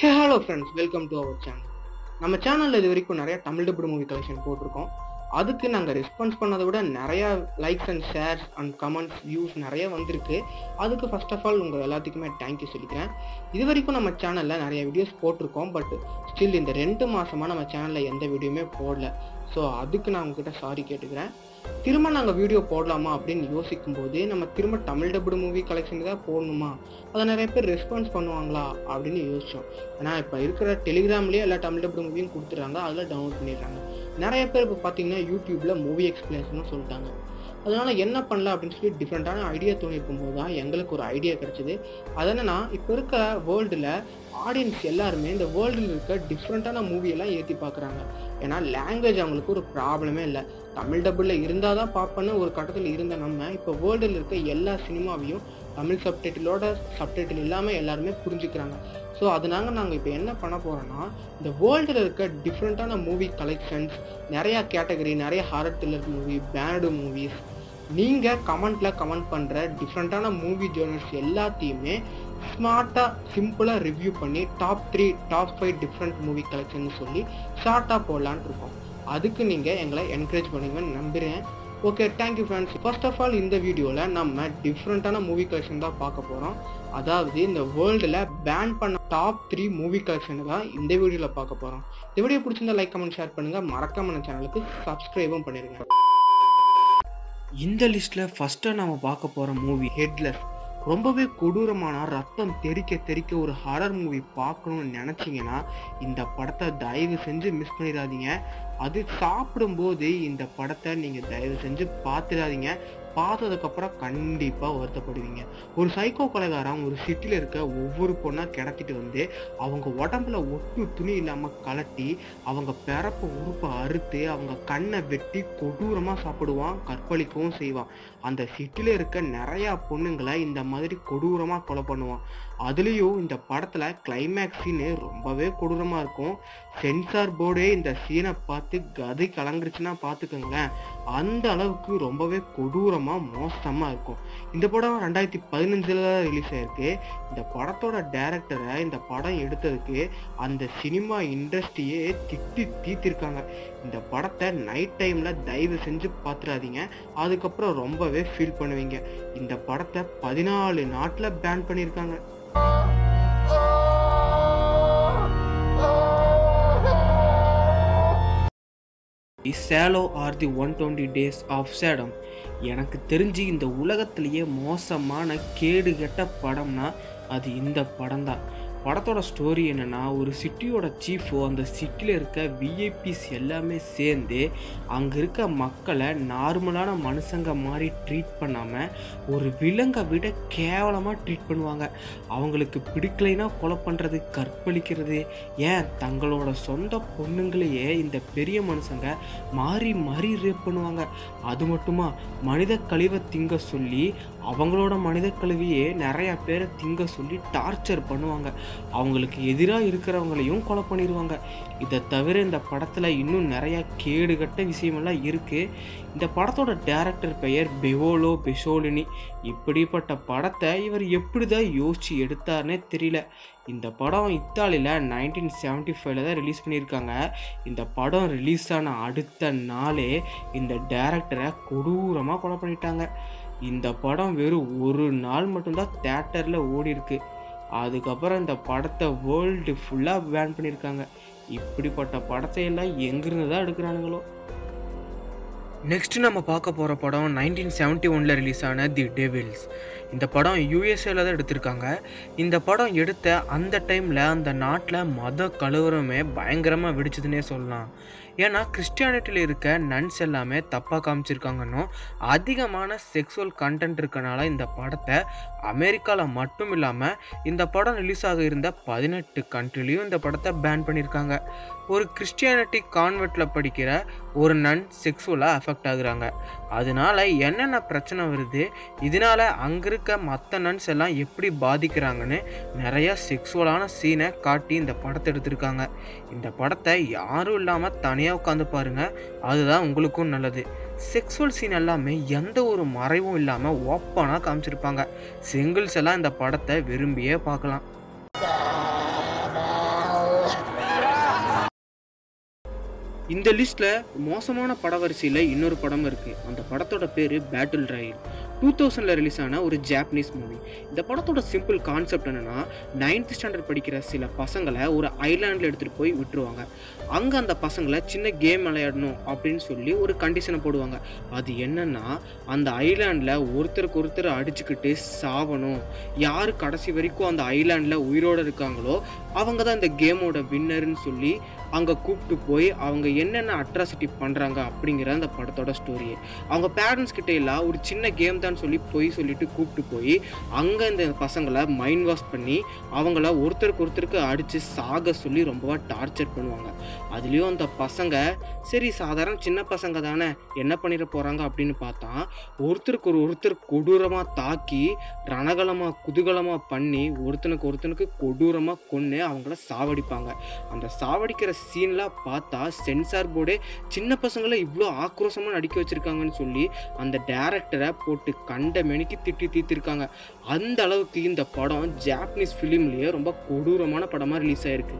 Hey hello friends welcome to our channel நம்ம சேனலில் இது வரைக்கும் நிறைய தமிழ் டபுள் மூவி கலெக்ஷன் போட்டிருக்கோம். அதுக்கு நாங்கள் ரெஸ்பான்ஸ் பண்ணதை விட நிறைய likes and shares and comments views நிறைய வந்திருக்கு. அதுக்கு ஃபர்ஸ்ட் ஆஃப் ஆல் உங்கள் எல்லாத்துக்குமே தேங்க்யூ சொல்லிக்கிறேன். இது வரைக்கும் நம்ம சேனலில் நிறைய வீடியோஸ் போட்டிருக்கோம் பட் ஸ்டில் இந்த ரெண்டு மாதமாக நம்ம சேனலில் எந்த வீடியோமே போடல. ஸோ அதுக்கு நான் உங்ககிட்ட சாரி கேட்டுக்கிறேன். திரும்ப நாங்கள் வீடியோ போடலாமா அப்படின்னு யோசிக்கும் போது நம்ம திரும்ப தமிழ் டபுள் மூவி கலெக்ஷன் தான் போடணுமா? அதை நிறைய பேர் ரெஸ்பான்ஸ் பண்ணுவாங்களா அப்படின்னு யோசிச்சோம். ஏன்னா இப்போ இருக்கிற டெலிகிராம்லேயே எல்லா தமிழ் டபுள் மூவியும் கொடுத்துட்றாங்க. அதில் டவுன்லோட் பண்ணிடுறாங்க. நிறைய பேர் இப்போ பார்த்தீங்கன்னா யூடியூப்ல மூவி எக்ஸ்பிளேஷனும் சொல்லிட்டாங்க. அதனால என்ன பண்ணலாம் அப்படின்னு சொல்லி டிஃப்ரெண்ட்டான ஐடியா தோணி போது தான் எங்களுக்கு ஒரு ஐடியா கிடைச்சிது. அது என்னன்னா இப்போ இருக்க வேர்ல்டில் ஆடியன்ஸ் எல்லாருமே இந்த வேர்ல்டில் இருக்க டிஃப்ரெண்ட்டான மூவியெல்லாம் ஏற்றி பார்க்குறாங்க ஏன்னா லாங்குவேஜ் அவங்களுக்கு ஒரு ப்ராப்ளமே இல்லை. தமிழ் டபுளில் இருந்தால் தான் பார்ப்பேன்னு ஒரு கட்டத்தில் இருந்த நம்ம இப்போ வேர்ல்டில் இருக்க எல்லா சினிமாவையும் தமிழ் சப்டைட்டிலோட சப்டைட்டில் இல்லாமல் எல்லாருமே புரிஞ்சுக்கிறாங்க. ஸோ அதனால நாங்கள் இப்போ என்ன பண்ண போகிறோன்னா இந்த வேர்ல்டில் இருக்க டிஃப்ரெண்ட்டான மூவி கலெக்ஷன்ஸ் நிறையா கேட்டகரி நிறைய horror thriller movie banned movies நீங்கள் கமெண்ட்டில் கமெண்ட் பண்ணுற டிஃப்ரெண்ட்டான மூவி ஜேர்னல்ஸ் எல்லாத்தையுமே ஸ்மார்ட்டாக சிம்பிளாக ரிவ்யூ பண்ணி top three top five different movie collection சொல்லி ஷார்ட்டாக போடலான்னு இருக்கோம். அதுக்கு நீங்கள் எங்களை என்கரேஜ் பண்ணுவீங்கன்னு நம்புகிறேன் okay thank you friends first of all இந்த வீடியோவில் நம்ம டிஃப்ரெண்ட்டான மூவி கலெக்ஷன் தான் பார்க்க போகிறோம் அதாவது இந்த வேர்ல்டில் பேன் பண்ண டாப் த்ரீ மூவி கலெக்ஷன் தான் இந்த வீடியோவில் பார்க்க போகிறோம் இந்த வீடியோ பிடிச்சிருந்தா லைக் கமெண்ட் ஷேர் பண்ணுங்கள் மறக்காம நம்ம சேனலுக்கு சப்ஸ்கிரைபும் பண்ணிடுங்க இந்த லிஸ்ட்டில் ஃபஸ்ட்டாக நம்ம பார்க்க போகிற மூவி ஹெட்லெஸ் ரொம்பவே கொடூரமான ரத்தம் தெறிக்க தெறிக்க ஒரு ஹாரர் மூவி பார்க்கணும்னு நினச்சிங்கன்னா இந்த படத்தை தயவு செஞ்சு மிஸ் பண்ணிடாதீங்க. அது சாப்பிடும்போது இந்த படத்தை நீங்கள் தயவு செஞ்சு பார்த்துடாதீங்க. பார்த்ததுக்கப்புறம் கண்டிப்பாக வருத்தப்படுவீங்க. ஒரு சைக்கோ கொலைகாரன் ஒரு சிட்டியில் இருக்க ஒவ்வொரு பொண்ணாக கிடத்திட்டு வந்து அவங்க உடம்புல ஒட்டு துணி இல்லாமல் கலட்டி அவங்க பிறப்பு உறுப்பை அறுத்து அவங்க கண்ணை வெட்டி கொடூரமாக சாப்பிடுவான் கற்பழிக்கவும் செய்வான். அந்த சிட்டியில் இருக்க நிறையா பொண்ணுங்களை இந்த மாதிரி கொடூரமாக கொலை பண்ணுவான். அதுலேயும் இந்த படத்தில் கிளைமேக்ஸ் சீனு ரொம்பவே கொடூரமாக இருக்கும். சென்சார் போர்டே இந்த சீனை பார்த்து கதை கலங்குருச்சுன்னா பார்த்துக்கோங்களேன். அந்த அளவுக்கு ரொம்பவே கொடூரமாக மோசமாக இருக்கும். இந்த படம் ரெண்டாயிரத்தி பதினஞ்சில் தான் ரிலீஸ் ஆயிருக்கு. இந்த படத்தோட டேரக்டரை இந்த படம் எடுத்ததுக்கு அந்த சினிமா இண்டஸ்ட்ரியே திட்டி தீத்திருக்காங்க இந்த படத்தை நைட் டைமில் தயவு செஞ்சு பார்த்துடாதீங்க அதுக்கப்புறம் ரொம்பவே ஃபீல் பண்ணுவீங்க. இந்த படத்தை பதினாலு நாட்டில் பேன் பண்ணியிருக்காங்க Salo or the one twenty days of Sodom எனக்கு தெரிஞ்சு இந்த உலகத்திலேயே மோசமான கேடு கெட்ட படம்னா அது இந்த படம் தான் படத்தோட ஸ்டோரி என்னென்னா ஒரு சிட்டியோட சீஃபோ அந்த சிட்டியில் இருக்க விஐபிஸ் எல்லாமே சேர்ந்து அங்கே இருக்க மக்களை நார்மலான மனுஷங்க மாதிரி ட்ரீட் பண்ணாமல் ஒரு விலங்கை விட கேவலமாக ட்ரீட் பண்ணுவாங்க. அவங்களுக்கு பிடிக்கலைன்னா கொலை பண்ணுறது கற்பழிக்கிறது. ஏன்? தங்களோட சொந்த பொண்ணுங்களையே இந்த பெரிய மனுஷங்க மாறி மாறி ரேப் பண்ணுவாங்க. அது மட்டுமா? மனித கழிவை திங்க சொல்லி அவங்களோட மனித கழிவையே நிறையா பேரை திங்க சொல்லி டார்ச்சர் பண்ணுவாங்க. அவங்களுக்கு எதிராக இருக்கிறவங்களையும் கொலை பண்ணிடுவாங்க இதை தவிர இந்த படத்தில் இன்னும் நிறையா கேடுகட்ட விஷயமெல்லாம் இருக்குது இந்த படத்தோட டேரக்டர் பெயர் பெவோலோ பெசோலினி இப்படிப்பட்ட படத்தை இவர் எப்படி தான் யோசித்து எடுத்தார்னே தெரியல. இந்த படம் இத்தாலியில் நைன்டீன் செவன்ட்டி ஃபைவ்ல தான் ரிலீஸ் பண்ணியிருக்காங்க. இந்த படம் ரிலீஸ் ஆன அடுத்த நாளே இந்த டேரக்டரை கொடூரமாக கொலை பண்ணிட்டாங்க. இந்த படம் வெறும் ஒரு நாள் மட்டும்தான் தேட்டரில் ஓடி இருக்குது அதுக்கப்புறம் இந்த படத்தை வேர்ல்டு ஃபுல்லாக பேன் பண்ணியிருக்காங்க. இப்படிப்பட்ட படத்தை எல்லாம் எங்கிருந்து தான் எடுக்கிறானுங்களோ? நெக்ஸ்ட் நம்ம பார்க்க போகிற படம் நைன்டீன் செவன்ட்டி ஒனில் ரிலீஸ் ஆன தி டெவில்ஸ் இந்த படம் யூஎஸ்ஏல தான் எடுத்திருக்காங்க. இந்த படம் எடுத்த அந்த டைமில் அந்த நாட்டில் மத கலவரமே பயங்கரமாக வெடிச்சதுன்னே சொல்லலாம். ஏன்னா கிறிஸ்டியானிட்டியில் இருக்க நன்ஸ் எல்லாமே தப்பாக காமிச்சிருக்காங்கன்னும் அதிகமான செக்ஸுவல் கண்டென்ட் இருக்கனால இந்த படத்தை அமெரிக்காவில் மட்டும் இல்லாமல் இந்த படம் ரிலீஸ் ஆக இருந்த பதினெட்டு கண்ட்ரிலையும் இந்த படத்தை பேன் பண்ணியிருக்காங்க ஒரு கிறிஸ்டியானிட்டி கான்வெர்ட்டில் படிக்கிற ஒரு நன் செக்ஸுவலாக அஃபெக்ட் ஆகுறாங்க. அதனால என்னென்ன பிரச்சனை வருது? இதனால அங்கே இருக்க மற்ற நன்ஸ் எல்லாம் எப்படி பாதிக்கிறாங்கன்னு நிறையா செக்ஸுவலான சீனை காட்டி இந்த படத்தை எடுத்திருக்காங்க. இந்த படத்தை யாரும் இல்லாமல் தனியாக உட்காந்து பாருங்க. அதுதான் உங்களுக்கும் நல்லது. செக்ஸுவல் சீன் எல்லாமே எந்த ஒரு மறைவும் இல்லாமல் ஓப்பனாக காமிச்சிருப்பாங்க. செங்கிள்ஸ் எல்லாம் இந்த படத்தை விரும்பியே பார்க்கலாம். இந்த லிஸ்ட்டில் மோசமான பட வரிசையில் இன்னொரு படம் இருக்குது அந்த படத்தோட பேர் பேட்டில் ராயல் டூ தௌசண்டில் ரிலீஸ் ஆன ஒரு ஜாப்பனீஸ் மூவி இந்த படத்தோட சிம்பிள் கான்செப்ட் என்னென்னா நைன்த் ஸ்டாண்டர்ட் படிக்கிற சில பசங்களை ஒரு ஐலாண்டில் எடுத்துகிட்டு போய் விட்டுருவாங்க. அங்கே அந்த பசங்களை சின்ன கேம் விளையாடணும் அப்படின்னு சொல்லி ஒரு கண்டிஷனை போடுவாங்க. அது என்னென்னா அந்த ஐலாண்டில் ஒருத்தருக்கு ஒருத்தர் அடிச்சுக்கிட்டு சாவணும். யார் கடைசி வரைக்கும் அந்த ஐலாண்டில் உயிரோடு இருக்காங்களோ அவங்க தான் இந்த கேமோட வின்னர்னு சொல்லி அங்கே கூப்பிட்டு போய் அவங்க என்னென்ன அட்ராசிட்டி பண்ணுறாங்க அப்படிங்கிற அந்த படத்தோட ஸ்டோரியை அவங்க பேரண்ட்ஸ் கிட்ட எல்லாம் ஒரு சின்ன கேம் தான் சொல்லி போய் சொல்லிட்டு கூப்பிட்டு போய் அங்கே இந்த பசங்களை மைண்ட் வாஷ் பண்ணி அவங்கள ஒருத்தருக்கு ஒருத்தருக்கு அடித்து சாக சொல்லி ரொம்பவா டார்ச்சர் பண்ணுவாங்க. அதுலேயும் அந்த பசங்க சரி சாதாரண சின்ன பசங்க தானே என்ன பண்ணிட போகிறாங்க அப்படின்னு பார்த்தா ஒருத்தருக்கு ஒரு ஒருத்தர் கொடூரமாக தாக்கி ரணகலமாக குதூகலமாக பண்ணி ஒருத்தனுக்கு ஒருத்தனுக்கு கொடூரமாக கொன்று அவங்கள சாவடிப்பாங்க. அந்த சாவடிக்கிற சீன்லாம் பார்த்தா சென்சார் போர்டே சின்ன பசங்களை இவ்வளோ ஆக்ரோஷமாக நடிக்க வச்சுருக்காங்கன்னு சொல்லி அந்த டேரக்டரை போட்டு கண்ட மெனிக்கு திட்டி தீர்த்திருக்காங்க. அந்த அளவுக்கு இந்த படம் ஜாப்பனீஸ் ஃபிலிம்லேயே ரொம்ப கொடூரமான படமாக ரிலீஸ் ஆயிருக்கு.